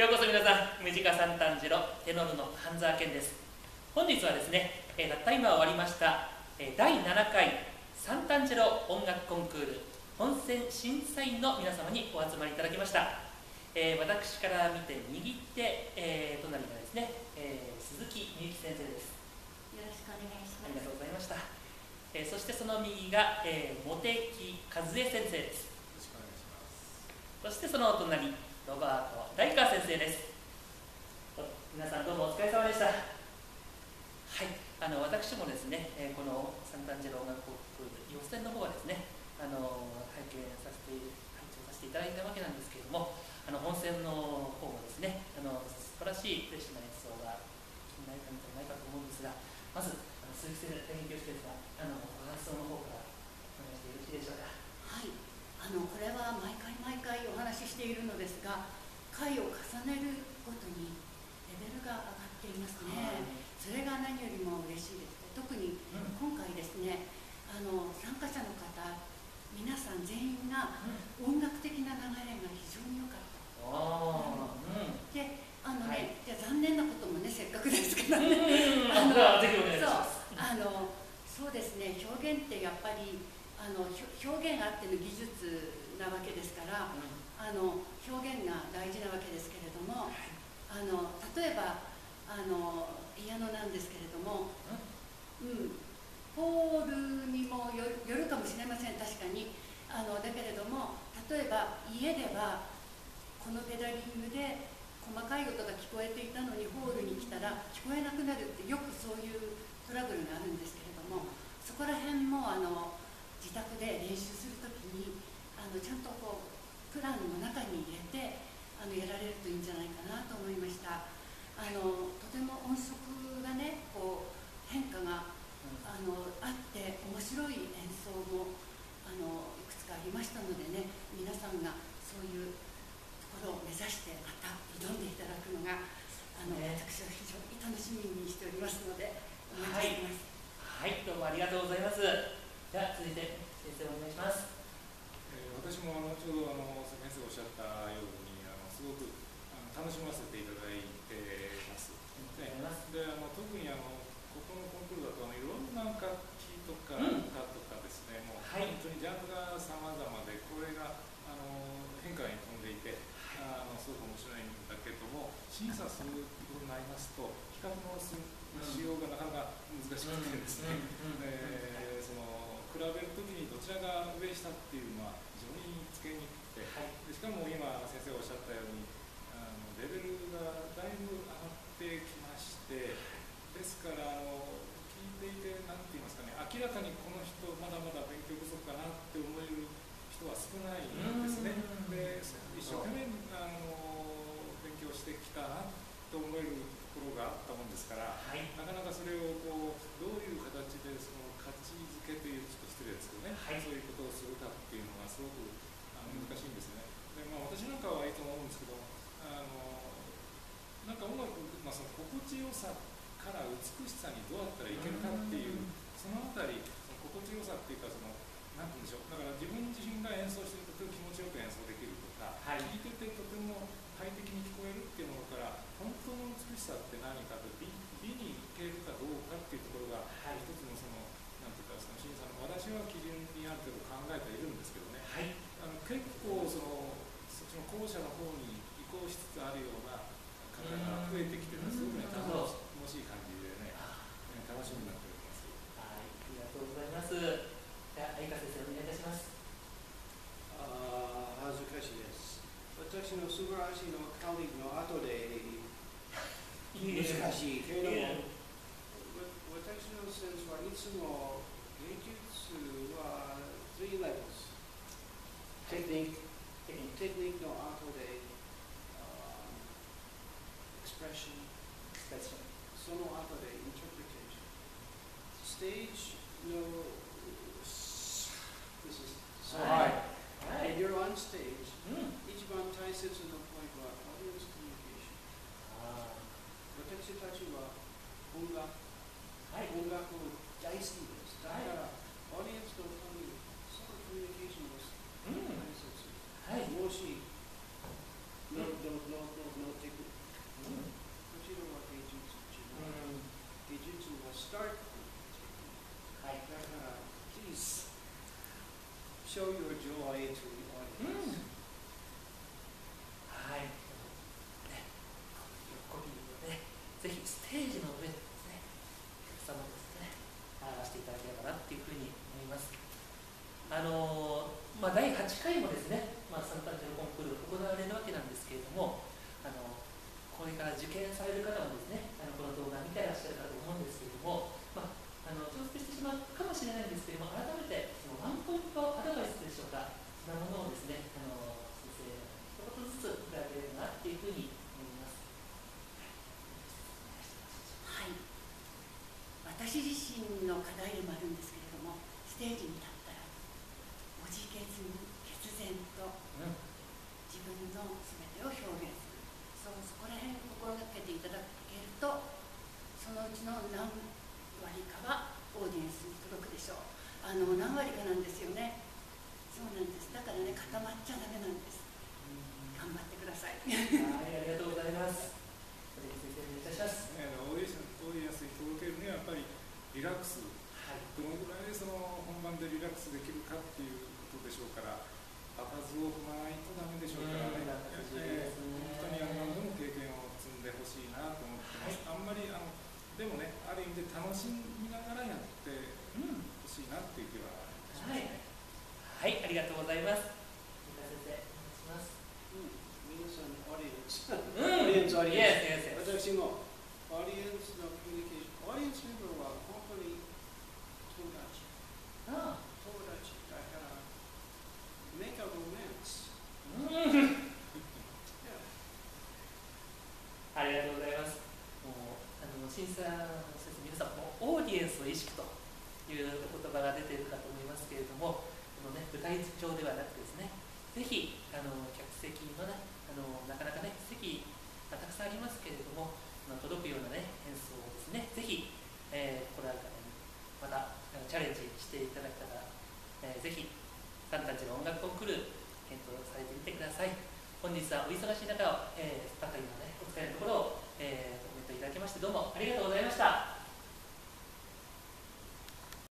ようこそ皆さんムジカ三炭治郎テノールの半沢健です。本日はですね、えー、たった今終わりました、えー、第7回三炭治郎音楽コンクール本選審査員の皆様にお集まりいただきました、えー、私から見て右手、えー、隣がですね、えー、鈴木みゆき先生です。よろしくお願いします。ありがとうございました、えー、そしてその右が、えー、茂木和恵先生です。そしてそのお隣ロバート大川先生です。皆さんどうもお疲れ様でした。はいあの私もですね、え、このサンタンジェロ音楽コンクール予選の方はですねあの拝見させて拝聴させていただいたわけなんですけれどもあの本戦の方もですねあの素晴らしいフレッシュな演奏が気になるかんじゃないかと思うんですがまずあの鈴木先生研究室ですがあのご感想の方からお願いしてよろしいでしょうかはいあのこれは毎回毎回お話ししているのですが回を重ねるごとにレベルが上がっていますね、それが何よりも嬉しいです。特に今回ですね、あの参加者の方皆さん全員が音楽的な流れが非常に良かった、うん、であのね、はい、じゃ残念なこともねせっかくですからね。あのそうあのそうですね表現ってやっぱりあの表現あっての技術なわけですから、うん、あの表現が大事なわけですけれども、あの例えばあのピアノなんですけれども、うん、ホールにもよるかもしれません。確かに。あのだけれども例えば家ではこのペダリングで細かい音が聞こえていたのにホールに来たら聞こえなくなるってよくそういうトラブルがあるんですけれどもそこら辺もあの自宅で練習するときにあのちゃんとこうプランの中に入れてあのやられるといいんじゃないかなと思いましたあのとても音色がねこう変化があのあって面白い演奏もあのいくつかありましたのでね皆さんがそういうところを目指してまた挑んでいただくのがあの、ね、私は非常に楽しみにしておりますのでお待ちしています。はい、はい、どうもありがとうございます。では続いて先生お願いします。えー、私もあのちょうどあの先生おっしゃったようにあのすごく楽しませていただいてます。であの特にあのここのコンクールだとあのいろんな楽器とか歌とかですね、うん、もう本当にジャンルが様々でこれがあの変化に富んでいて、あのすごく面白いんだけども審査することになりますと比較のしようがなかなか難しくてですね、えー、その比べるときにどちらが上下っていうのは非常につけにくくて、はい、しかも今先生おっしゃったようにレベルがだいぶ上がってきましてですからあの聞いていて何て言いますかね明らかにこの人まだまだ勉強不足かなって思える人は少ないんですね。で一生懸命あの勉強してきたなと思えるところがあったもんですから、はい、なかなかそれをこうどういう形でその価値づけというちょっと失礼ですけどね、はい、そういうことをするかっていうのがすごくあの難しいんですね。でまあ、私なんかはいつも思うんですけどあのなんか音楽、まあ、その心地よさから美しさにどうやったらいけるかっていう、そのあたりその心地よさっていうかそのなんて言うんでしょう。だから自分自身が演奏してとても気持ちよく演奏できるとか、はい、聴いててとても快適に聞こえるっていうものから本当の美しさって何かと美美にいけるかどうかっていうところが、はい、一つのそのその審査の私は基準にある程度考えているんですけどね、はい、あの結構そのそっちの後者の方に移行しつつあるような方が増えてきてすごくね楽しい感じでね楽しみになっております。はい、ありがとうございます。じゃあ、相川先生お願いいたします。あ恥ずかしいです。私の素晴らしいの香りの後で難しいけれども、私のセンスはいつも芸術は3 levels technique technique の後で、uh, expression expression その後で interpretation stage の this is so right. and you're on stage、mm. 一番大切なポイントは audience communication 私たちは音楽、はい、音楽大好きです。だから、オーディエンス Digital or Agent 2? Start. Uh, please show your joy to the audience. Mm. で固まっちゃダメなんです頑張ってくださいはい、ありがとうございます。それで先生お願いいたします。ねオーディションオーディエンスに届けるにはやっぱりリラックスはい。どのぐらいでその本番でリラックスできるかっていうことでしょうから場数を踏まないとダメでしょうからね、えですね本当にあの何度も経験を積んでほしいなと思ってます、あんまりあのでもねある意味で楽しみながらやってうん。ほしいなっていう気はしますはいね、。はい、ありがとうございます。三田先生、お願いします。皆さん、オーディエンス。うん。オーディエンス、オーディエン Yes, yes, ス。yes. 私も、のコミュニケーション、オーディエンスメンバーは本当に友達、あ友達だから、make a romance. うん。Yeah. ありがとうございます。もう、あの、審査の先生、皆さん、もうオーディエンスの意識というお言葉が出ているかと思いますけれども、このね、舞台上ではなくてですね、ぜひ、あの、客席のね、あの、なかなかね、席がたくさんありますけれども、あ届くようなね、演奏をですね、ぜひ、えー、心ある方に、また、チャレンジしていただけたら、えーぜひ、サンタンチの音楽コンクール、検討されてみてください。本日はお忙しい中を、えー、ばかりのね、お疲れのところを、えー、コメントいただきまして、どうもありがとうございました。